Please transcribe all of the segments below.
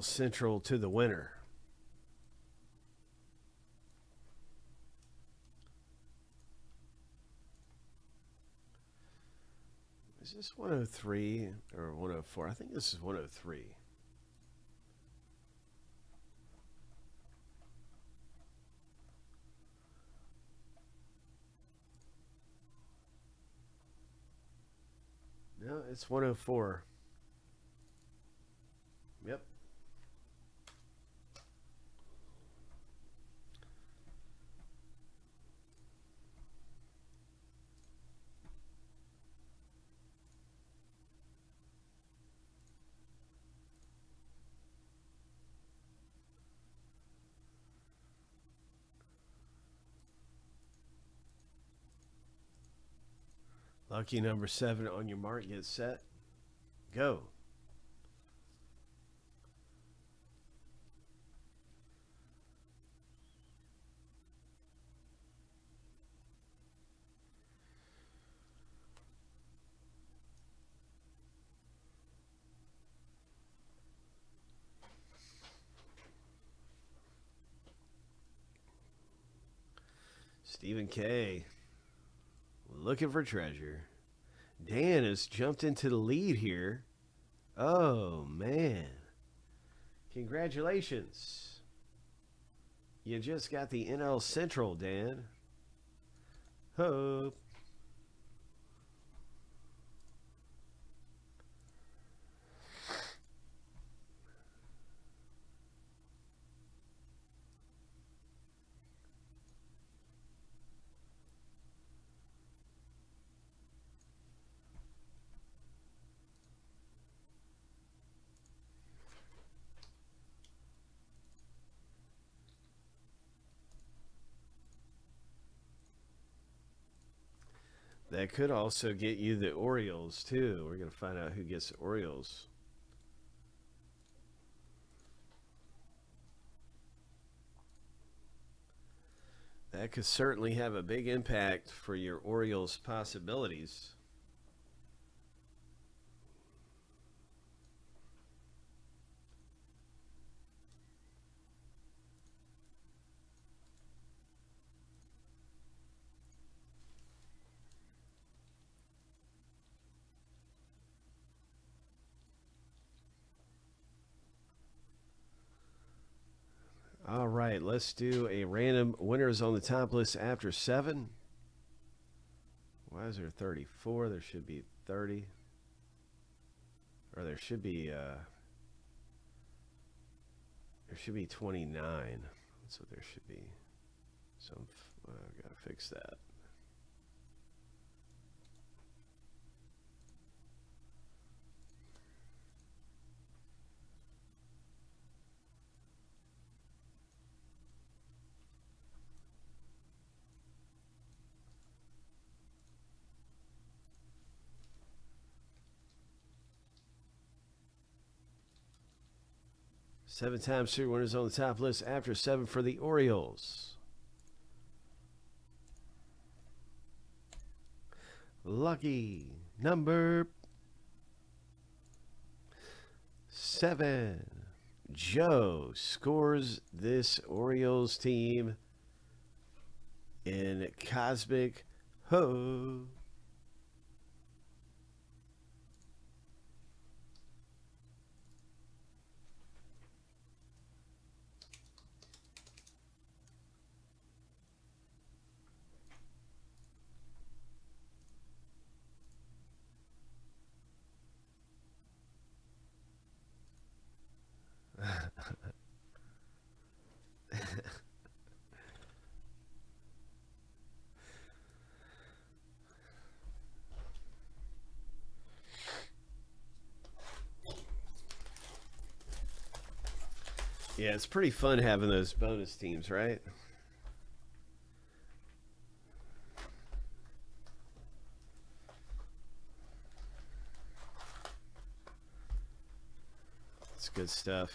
Central to the winner. Is this 103 or 104? I think this is 103. No, it's 104. Lucky number seven on your mark, get set, go. Stephen K. Looking for treasure. Dan has jumped into the lead here. Oh, man. Congratulations. You just got the NL Central, Dan. Hope. That could also get you the Orioles, too. We're going to find out who gets the Orioles. That could certainly have a big impact for your Orioles possibilities. All right, let's do a random winners on the top list after seven. Why is there 34? There should be 30. Or there should be, uh, there should be 29. That's what there should be. So I've got to fix that. Seven times Super winners on the top list after seven for the Orioles. Lucky number seven. Joe scores this Orioles team in Cosmic Ho. Yeah, it's pretty fun having those bonus teams, right? It's good stuff.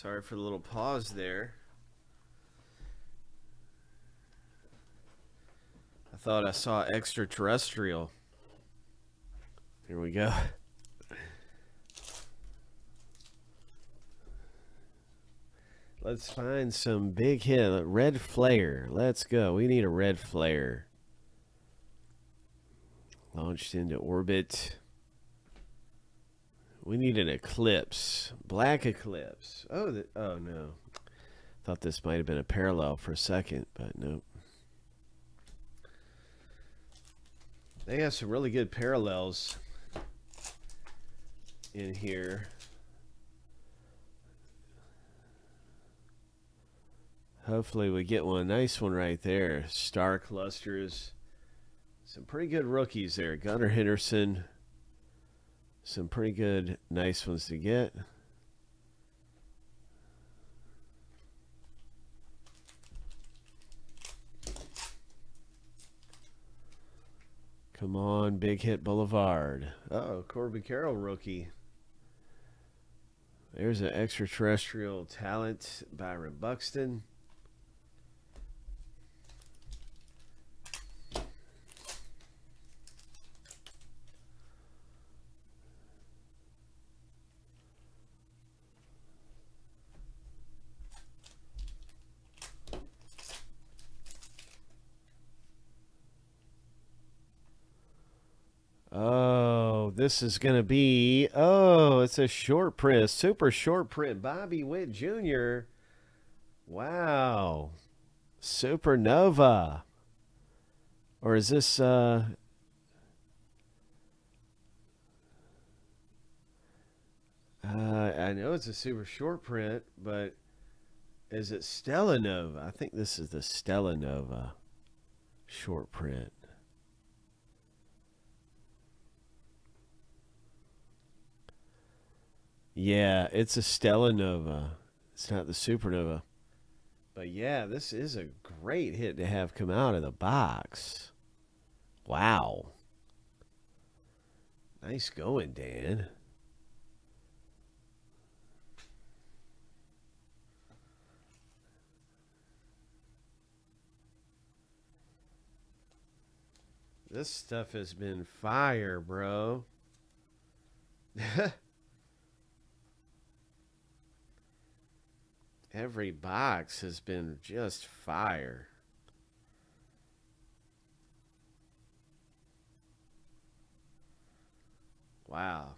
Sorry for the little pause there. I thought I saw extraterrestrial. Here we go. Let's find some big hit. Red flare. Let's go. We need a red flare. Launched into orbit. We need an eclipse. Black eclipse. Oh, the, oh no. Thought this might have been a parallel for a second, but nope. They have some really good parallels in here. Hopefully we get one. Nice one right there. Star clusters. Some pretty good rookies there. Gunnar Henderson. Some pretty good, nice ones to get. Come on, Big Hit Boulevard. Uh oh, Corbin Carroll rookie. There's an extraterrestrial talent, Byron Buxton. Oh, this is going to be. Oh, it's a short print, super short print. Bobby Witt Jr. Wow. Supernova. Or is this. uh uh, I know it's a super short print, but is it Stella Nova? I think this is the Stella Nova short print. Yeah, it's a Stella Nova. It's not the Supernova. But yeah, this is a great hit to have come out of the box. Wow. Nice going, Dan. This stuff has been fire, bro. Every box has been just fire. Wow.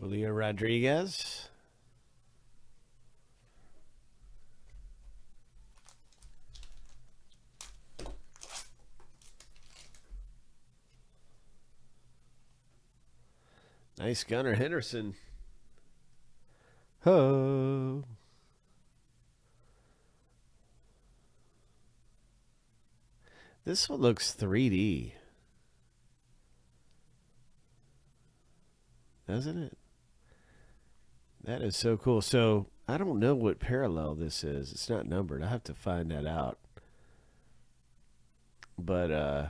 Julio Rodriguez. Nice Gunnar Henderson. Ho. This one looks 3D. Doesn't it? That is so cool. So, I don't know what parallel this is. It's not numbered. I have to find that out. But, uh,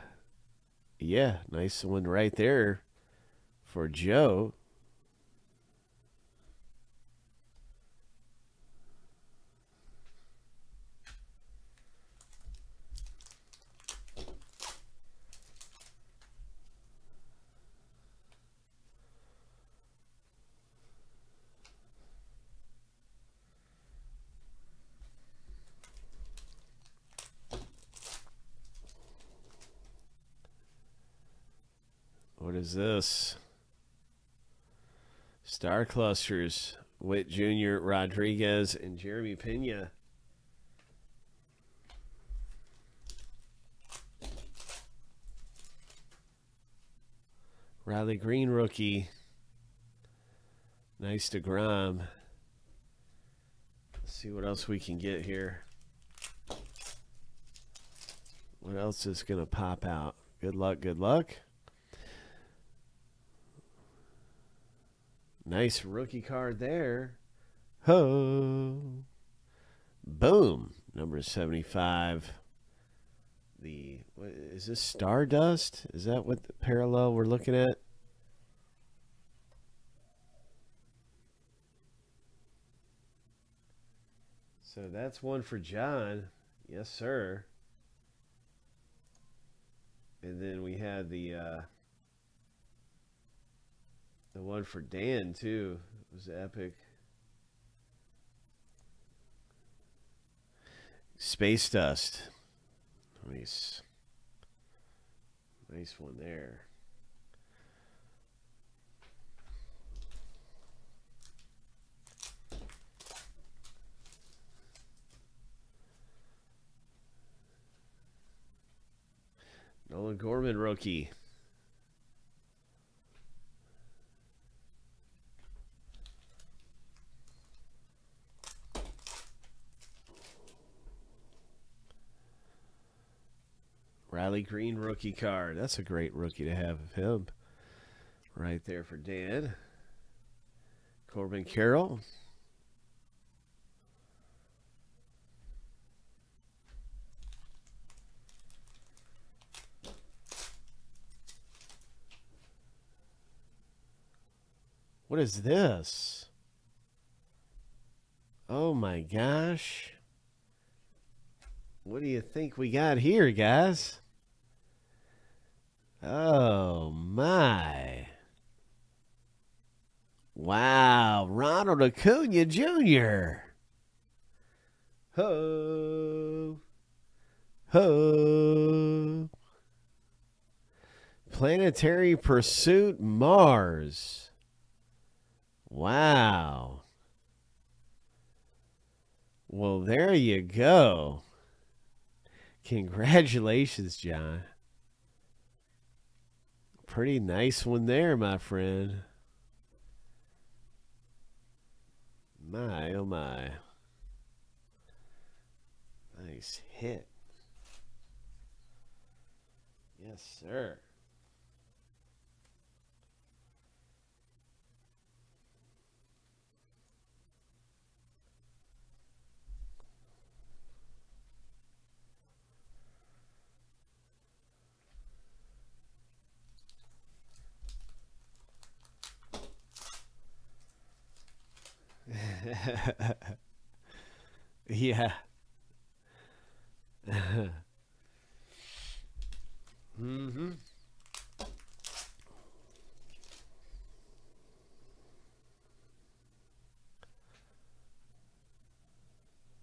yeah, nice one right there for Joe. What is this? Star Clusters, Witt Jr., Rodriguez, and Jeremy Pena. Riley Greene rookie. Nice to Grom. Let's see what else we can get here. What else is going to pop out? Good luck, good luck. Nice rookie card there. Ho. Boom. Number 75. The what, is this Stardust? Is that what the parallel we're looking at? So that's one for John. Yes, sir. And then we had the uh, the one for Dan too. Was epic. Space Dust. Nice. Nice one there. Nolan Gorman rookie. Riley Greene rookie card. That's a great rookie to have of him. Right there for Dan. Corbin Carroll. What is this? Oh my gosh. What do you think we got here, guys? Oh my. Wow, Ronald Acuna Jr. Ho. Ho. Planetary Pursuit Mars. Wow. Well, there you go. Congratulations, John. Pretty nice one there, my friend. My, oh my. Nice hit. Yes, sir. yeah. mm-hmm.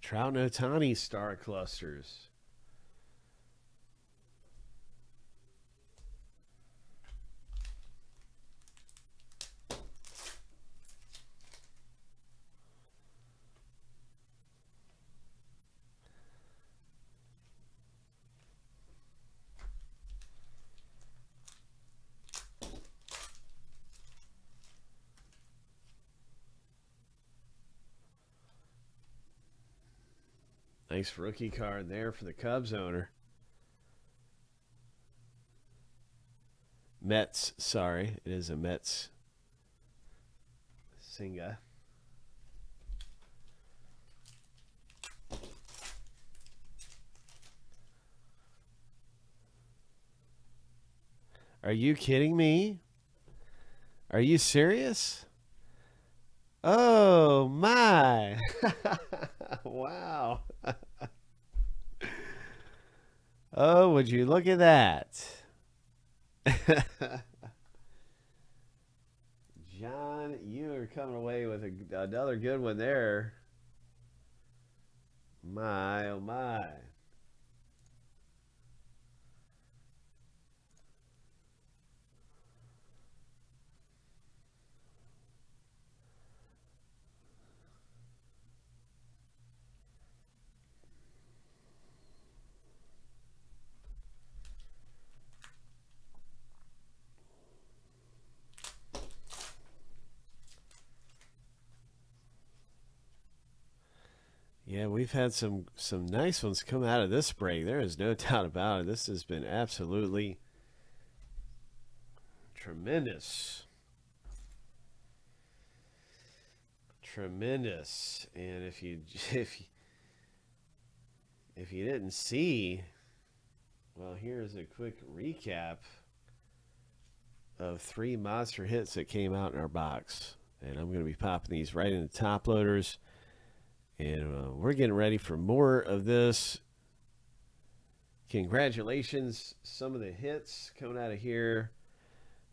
Trout and Ohtani star clusters. Nice rookie card there for the Cubs owner. Mets, sorry. It is a Mets. Senga. Are you kidding me? Are you serious? Oh my. wow. oh, would you look at that? John, you are coming away with a, another good one there. My, oh my. Yeah, we've had some some nice ones come out of this break. There is no doubt about it. This has been absolutely tremendous. Tremendous. And if you if you, if you didn't see, well, here's a quick recap of three monster hits that came out in our box. And I'm going to be popping these right in the top loaders. And uh, we're getting ready for more of this. Congratulations. Some of the hits coming out of here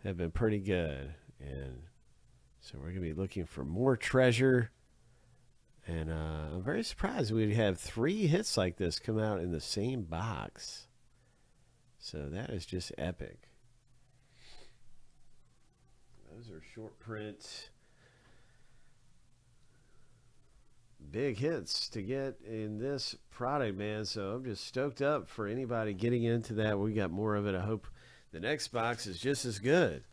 have been pretty good. And so we're going to be looking for more treasure. And uh, I'm very surprised we'd have three hits like this come out in the same box. So that is just epic. Those are short print. Big hits to get in this product, man. So I'm just stoked up for anybody getting into that. We got more of it. I hope the next box is just as good.